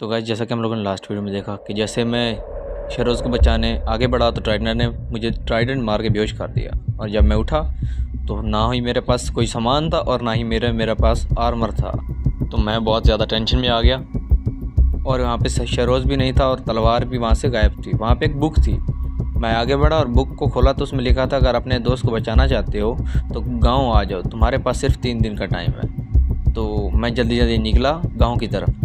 तो गाइस जैसा कि हम लोगों ने लास्ट वीडियो में देखा कि जैसे मैं शरोज़ को बचाने आगे बढ़ा तो ट्राइडर ने मुझे ट्राइडेंट मार के बेहोश कर दिया। और जब मैं उठा तो ना ही मेरे पास कोई सामान था और ना ही मेरे मेरे पास आर्मर था। तो मैं बहुत ज़्यादा टेंशन में आ गया। और वहाँ पे शरोज़ भी नहीं था और तलवार भी वहाँ से गायब थी। वहाँ पे एक बुक थी। मैं आगे बढ़ा और बुक को खोला तो उसमें लिखा था, अगर अपने दोस्त को बचाना चाहते हो तो गाँव आ जाओ। तुम्हारे पास सिर्फ़ तीन दिन का टाइम है। तो मैं जल्दी जल्दी निकला गाँव की तरफ़।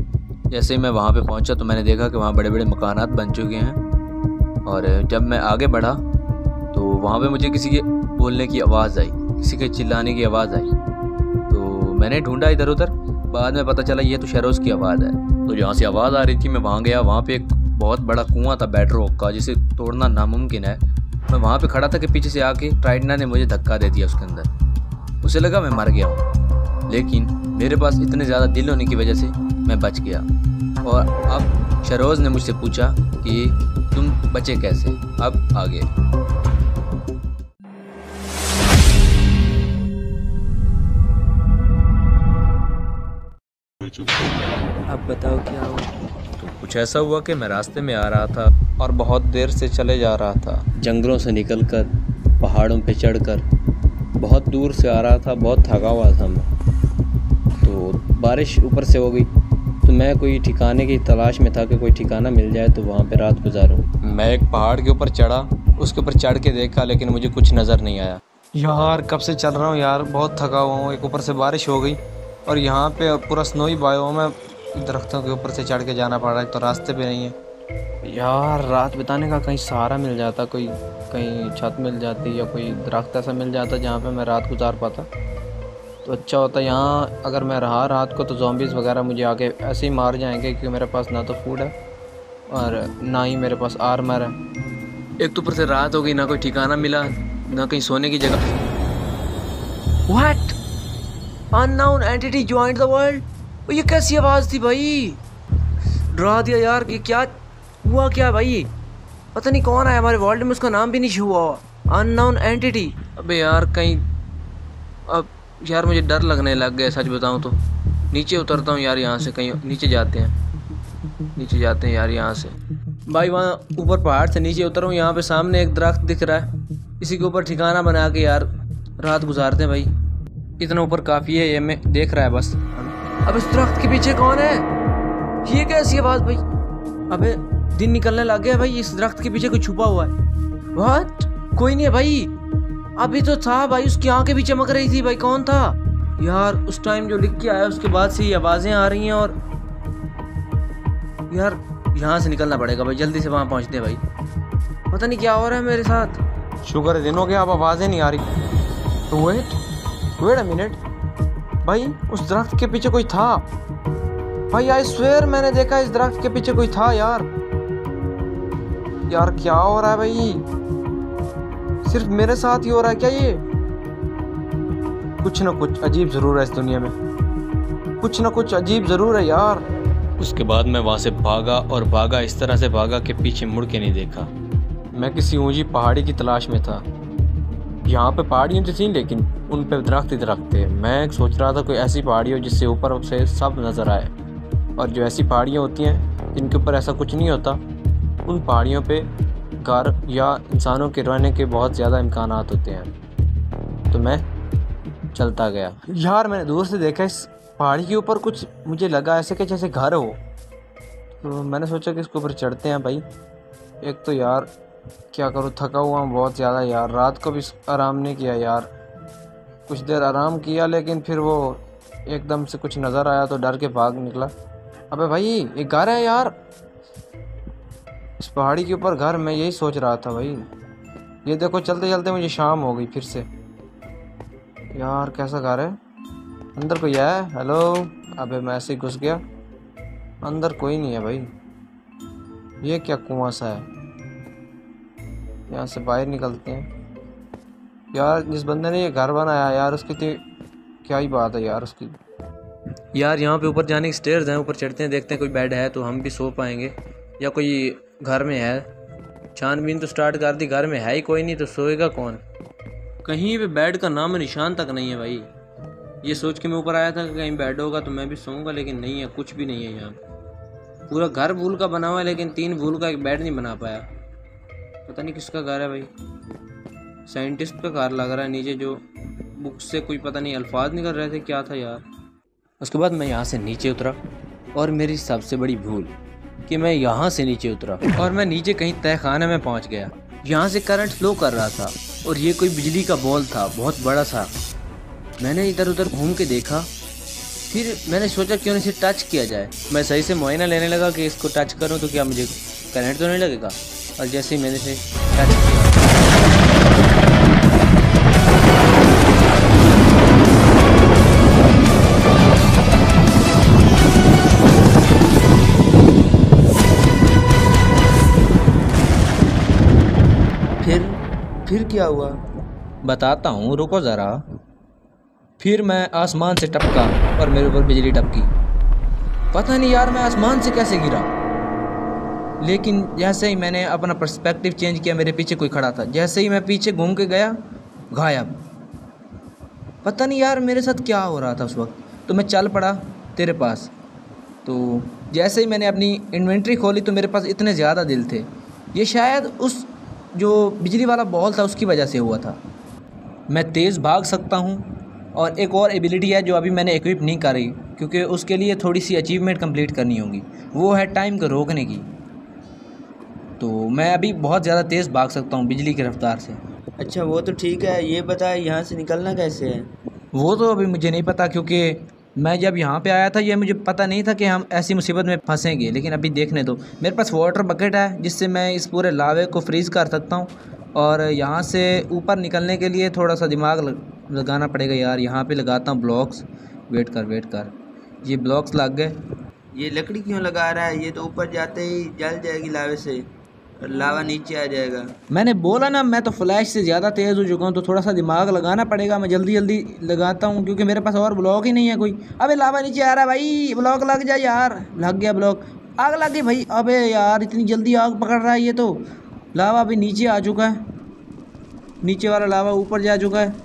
जैसे ही मैं वहाँ पे पहुँचा तो मैंने देखा कि वहाँ बड़े बड़े मकानात बन चुके हैं। और जब मैं आगे बढ़ा तो वहाँ पे मुझे किसी के बोलने की आवाज़ आई, किसी के चिल्लाने की आवाज़ आई। तो मैंने ढूंढा इधर उधर, बाद में पता चला ये तो शहरोज़ की आवाज़ है। तो जहाँ से आवाज़ आ रही थी मैं वहाँ गया, वहाँ पे एक बहुत बड़ा कुआँ था बेड रॉक का, जिसे तोड़ना नामुमकिन है। मैं वहाँ पे खड़ा था कि पीछे से आके ट्राइडना ने मुझे धक्का दे दिया उसके अंदर। उसे लगा मैं मर गया हूँ। लेकिन मेरे पास इतने ज़्यादा दिल होने की वजह से मैं बच गया। और अब शरोज़ ने मुझसे पूछा कि तुम बचे कैसे? अब आगे। अब बताओ क्या हुआ? तो कुछ ऐसा हुआ कि मैं रास्ते में आ रहा था और बहुत देर से चले जा रहा था। जंगलों से निकलकर पहाड़ों पे चढ़कर बहुत दूर से आ रहा था बहुत थका हुआ था मैं। तो बारिश ऊपर से हो गई। तो मैं कोई ठिकाने की तलाश में था कि कोई ठिकाना मिल जाए तो वहाँ पे रात गुजारूँ। मैं एक पहाड़ के ऊपर चढ़ा उसके ऊपर चढ़ के देखा लेकिन मुझे कुछ नज़र नहीं आया। यार कब से चल रहा हूँ यार? बहुत थका हुआ हूँ। एक ऊपर से बारिश हो गई और यहाँ पे पूरा स्नोई बायोम है दरख्तों के ऊपर से चढ़ के जाना पड़ रहा है। तो रास्ते पे नहीं है। यार रात बिताने का कहीं सहारा मिल जाता कोई कहीं छत मिल जाती या कोई दरख्त ऐसा मिल जाता जहाँ पे मैं रात गुजार पाता। तो अच्छा होता यहाँ अगर मैं रहा रात को तो जॉम्बीज़ वगैरह मुझे आके ऐसे ही मार जाएँगे क्योंकि मेरे पास ना तो फ़ूड है और ना ही मेरे पास आर्मर है। एक तो ऊपर से रात हो गई, ना कोई ठिकाना मिला, ना कहीं सोने की जगह। World? ये कैसी आवाज़ थी भाई? डरा दिया यार, ये क्या हुआ क्या भाई? पता नहीं कौन आया हमारे वर्ल्ड में, उसका नाम भी नहीं हुआ। अननोन एंटिटी अबे यार, कहीं अब यार मुझे डर लगने लग गया, सच बताऊँ तो। नीचे उतरता हूँ यार यहाँ से, कहीं नीचे जाते हैं। नीचे जाते हैं यार यहाँ से। भाई वहाँ ऊपर पहाड़ से नीचे उतर हूँ, यहाँ पे सामने एक दरख्त दिख रहा है। इसी के ऊपर ठिकाना बना के यार रात गुजारते हैं भाई। इतना ऊपर काफ़ी है, ये मैं देख रहा है बस। अब इस दरख्त के पीछे कौन है? ये कैसी आवाज़ भाई? अबे, दिन निकलने लग गया भाई, इस दरख्त के पीछे कोई छुपा हुआ है। व्हाट कोई नहीं है भाई। अभी तो था भाई, उसकी आँखें भी चमक रही थी भाई, कौन था? यार, उस टाइम जो लिख के आया, उसके बाद से ये आवाज़ें आ रही हैं और यार, यहाँ से निकलना पड़ेगा भाई, जल्दी से वहाँ पहुँचते भाई। पता नहीं क्या हो रहा है मेरे साथ। शुक्र है दिनों के आप आवाज़ें नहीं आ रही। तो वेट वेट अ मिनट भाई, उस दरख्त के पीछे कोई था? भाई आई स्वेयर मैंने देखा, इस दरख्त के पीछे कोई था यार। यार, क्या हो रहा है भाई? सिर्फ़ मेरे साथ ही हो रहा है क्या ये? कुछ ना कुछ अजीब ज़रूर है इस दुनिया में। कुछ ना कुछ अजीब ज़रूर है यार। उसके बाद मैं वहाँ से भागा और भागा, इस तरह से भागा कि पीछे मुड़ के नहीं देखा। मैं किसी ऊँची पहाड़ी की तलाश में था। यहाँ पे पहाड़ियाँ तो थी लेकिन उन पे दरख्त ही दरख्त थे। मैं सोच रहा था कोई ऐसी पहाड़ी हो जिससे ऊपर से सब नज़र आए। और जो ऐसी पहाड़ियाँ होती हैं, जिनके ऊपर ऐसा कुछ नहीं होता, उन पहाड़ियों पे घर या इंसानों के रहने के बहुत ज़्यादा इम्कान होते हैं। तो मैं चलता गया। यार, मैंने दूर से देखा इस पहाड़ी के ऊपर कुछ मुझे लगा ऐसे कि जैसे घर हो। तो मैंने सोचा कि इसके ऊपर चढ़ते हैं भाई। एक तो यार, क्या करूँ, थका हुआ हूँ बहुत ज़्यादा यार। रात को भी आराम नहीं किया यार। कुछ देर आराम किया, लेकिन फिर वो एकदम से कुछ नज़र आया तो डर के भाग निकला। अबे भाई एक घर है यार। इस पहाड़ी के ऊपर घर मैं यही सोच रहा था भाई। ये देखो चलते चलते मुझे शाम हो गई फिर से। यार, कैसा घर है? अंदर कोई है? हेलो अबे, मैं ऐसे ही घुस गया। अंदर कोई नहीं है भाई। ये क्या कुआँ सा है? यहाँ से बाहर निकलते हैं। यार, जिस बंदे ने ये घर बनाया, यार, उसकी तो क्या ही बात है यार उसकी। यार, यहाँ पे ऊपर जाने की स्टेयर्स हैं, ऊपर चढ़ते हैं, देखते हैं कोई बेड है तो हम भी सो पाएँगे। या कोई घर में है। छानबीन तो स्टार्ट कर दी, घर में है ही कोई नहीं तो सोएगा कौन? कहीं पे बेड का नाम निशान तक नहीं है भाई। ये सोच के मैं ऊपर आया था कि कहीं बेड होगा तो मैं भी सोऊँगा, लेकिन नहीं है, कुछ भी नहीं है यहाँ पूरा घर भूल का बना हुआ है, लेकिन तीन भूल का एक बेड नहीं बना पाया। पता नहीं किसका घर है भाई। साइंटिस्ट का घर लग रहा है नीचे, जो बुक से कोई पता नहीं अल्फाज निकल रहे थे, क्या था यार। उसके बाद मैं यहाँ से नीचे उतरा, और मेरी सबसे बड़ी भूल कि मैं यहाँ से नीचे उतरा और मैं नीचे कहीं तय खाना में पहुँच गया। यहाँ से करंट फ्लो कर रहा था और ये कोई बिजली का बॉल था, बहुत बड़ा सा। मैंने इधर उधर घूम के देखा। फिर मैंने सोचा क्यों इसे टच किया जाए? मैं सही से मुआयना लेने लगा कि इसको टच करूँ तो क्या मुझे करंट तो नहीं लगेगा। और जैसे ही मैंने इसे टच किया क्या हुआ? बताता हूँ, रुको ज़रा। फिर मैं आसमान से टपका और मेरे ऊपर बिजली टपकी। पता नहीं यार, मैं आसमान से कैसे गिरा? लेकिन जैसे ही मैंने अपना पर्सपेक्टिव चेंज किया, मेरे पीछे कोई खड़ा था। जैसे ही मैं पीछे घूम के गया, गायब। पता नहीं यार, मेरे साथ क्या हो रहा था उस वक्त? तो मैं चल पड़ा तेरे पास। तो जैसे ही मैंने अपनी इन्वेंट्री खोली तो मेरे पास इतने ज़्यादा दिल थे। ये शायद उस जो बिजली वाला बॉल था उसकी वजह से हुआ था। मैं तेज़ भाग सकता हूँ और एक और एबिलिटी है जो अभी मैंने इक्विप नहीं करी क्योंकि उसके लिए थोड़ी सी अचीवमेंट कंप्लीट करनी होगी। वो है टाइम को रोकने की। तो मैं अभी बहुत ज़्यादा तेज़ भाग सकता हूँ बिजली की रफ्तार से। अच्छा वो तो ठीक है। ये बता यहाँ से निकलना कैसे है? वो तो अभी मुझे नहीं पता क्योंकि मैं जब यहाँ पे आया था, ये मुझे पता नहीं था कि हम ऐसी मुसीबत में फंसेंगे, लेकिन अभी देखने दो। मेरे पास वाटर बकेट है, जिससे मैं इस पूरे लावे को फ्रीज़ कर सकता हूँ, और यहाँ से ऊपर निकलने के लिए थोड़ा सा दिमाग लगाना पड़ेगा यार। यहाँ पे लगाता हूँ ब्लॉक्स वेट कर वेट कर। ये ब्लॉक्स लग गए। ये लकड़ी क्यों लगा रहा है? ये तो ऊपर जाते ही जल जाएगी लावे से। लावा नीचे आ जाएगा। मैंने बोला ना, मैं तो फ्लैश से ज़्यादा तेज़ हो चुका हूँ तो थोड़ा सा दिमाग लगाना पड़ेगा। मैं जल्दी जल्दी लगाता हूँ, क्योंकि मेरे पास और ब्लॉक ही नहीं है कोई। अबे लावा नीचे आ रहा है भाई ब्लॉक लग जा यार। लग गया ब्लॉक आग लग गई भाई। अबे यार, इतनी जल्दी आग पकड़ रहा है ये तो। लावा अभी नीचे आ चुका है। नीचे वाला लावा ऊपर जा चुका है।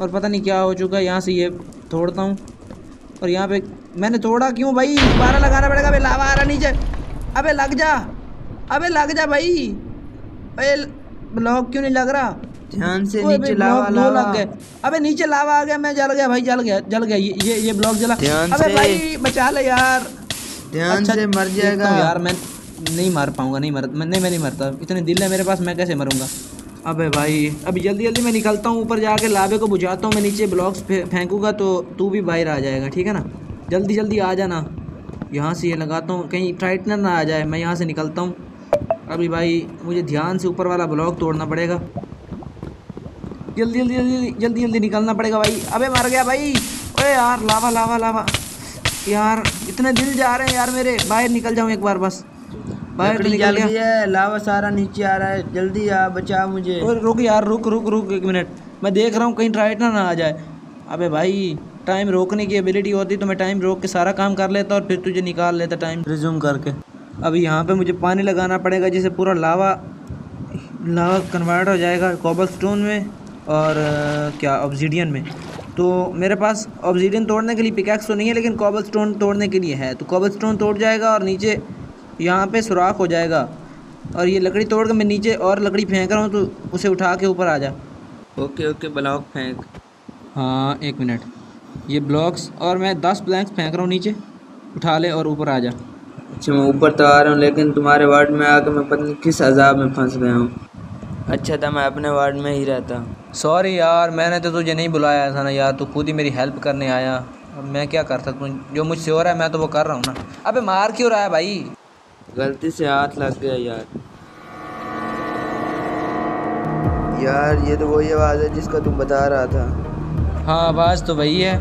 और पता नहीं क्या हो चुका है। यहाँ से ये तोड़ता हूँ। और यहाँ पे मैंने तोड़ा क्यों भाई? दोबारा लगाना पड़ेगा। अबे लावा आ रहा नीचे। अबे लग जा। अबे लग जा भाई। अरे ब्लॉक क्यों नहीं लग रहा? ध्यान से नीचे लावा लावा। लग गए। अबे नीचे लावा आ गया मैं जल गया भाई जल गया जल गया। ये ये, ये ब्लॉक जला। ध्यान अबे भाई बचा ले यार। ध्यान अच्छा, से मर जाएगा। यार मैं नहीं मार पाऊँगा नहीं मर मैं नहीं मैं नहीं मरता। इतने दिल है मेरे पास मैं कैसे मरूँगा? अबे भाई अभी जल्दी जल्दी मैं निकलता हूँ ऊपर जाके लावे को बुझाता हूँ मैं नीचे ब्लॉक्स फेंकूँगा तो तू भी बाहर आ जाएगा ठीक है ना? जल्दी जल्दी आ जाना। यहाँ से ये लगाता हूँ कहीं टाइटनर ना आ जाए मैं यहाँ से निकलता हूँ। अभी भाई मुझे ध्यान से ऊपर वाला ब्लॉक तोड़ना पड़ेगा। जल्दी जल्दी जल्दी जल्दी जल्दी निकलना पड़ेगा भाई। अबे मर गया भाई। अरे यार लावा लावा लावा। यार इतने दिल जा रहे हैं यार मेरे। बाहर निकल जाऊँ एक बार बस। बाहर तो निकल गया। है लावा सारा नीचे आ रहा है। जल्दी आ बचा मुझे। रुक यार रुक रुक रुक एक मिनट। मैं देख रहा हूँ कहीं टाइटनर ना आ जाए। अबे भाई टाइम रोकने की एबिलिटी होती तो मैं टाइम रोक के सारा काम कर लेता और फिर तुझे निकाल लेता टाइम रिज्यूम करके। अभी यहाँ पे मुझे पानी लगाना पड़ेगा जिससे पूरा लावा लावा कन्वर्ट हो जाएगा कॉबल स्टोन में और क्या ऑब्जीडियन में। तो मेरे पास ऑब्जीडियन तोड़ने के लिए पिकैक्स तो नहीं है लेकिन कॉबल स्टोन तोड़ने के लिए है। तो कॉबल स्टोन तोड़ जाएगा और नीचे यहाँ पे सुराख हो जाएगा। और ये लकड़ी तोड़ के मैं नीचे और लकड़ी फेंक रहा हूँ तो उसे उठा के ऊपर आ जा। ओके ओके ब्लॉक फेंक। हाँ एक मिनट। ये ब्लॉक्स और मैं दस ब्लैंक्स फेंक रहा हूँ नीचे। उठा ले और ऊपर आ जा। अच्छा मैं ऊपर तो आ रहा हूँ लेकिन तुम्हारे वार्ड में आकर मैं पता नहीं किस अजाब में फंस गया हूँ। अच्छा था मैं अपने वार्ड में ही रहता। सॉरी यार मैंने तो तुझे नहीं बुलाया था ना यार तू खुद ही मेरी हेल्प करने आया। अब मैं क्या कर सकता हूँ? जो मुझसे हो रहा है मैं तो वो कर रहा हूँ ना। अबे मार क्यों रहा है भाई? गलती से हाथ लग गया यार। यार ये तो वही आवाज़ है जिसका तुम बता रहा था। हाँ आवाज़ तो वही है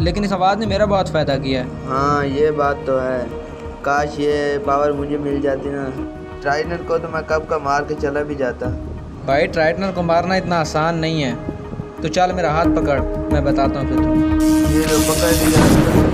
लेकिन इस आवाज़ ने मेरा बहुत फ़ायदा किया है। हाँ ये बात तो है। काश ये पावर मुझे मिल जाती ना। ट्राइटनर को तो मैं कब का मार के चला भी जाता। भाई ट्राइटनर को मारना इतना आसान नहीं है। तो चल मेरा हाथ पकड़ मैं बताता हूँ फिर तुम ये पकड़ लिया।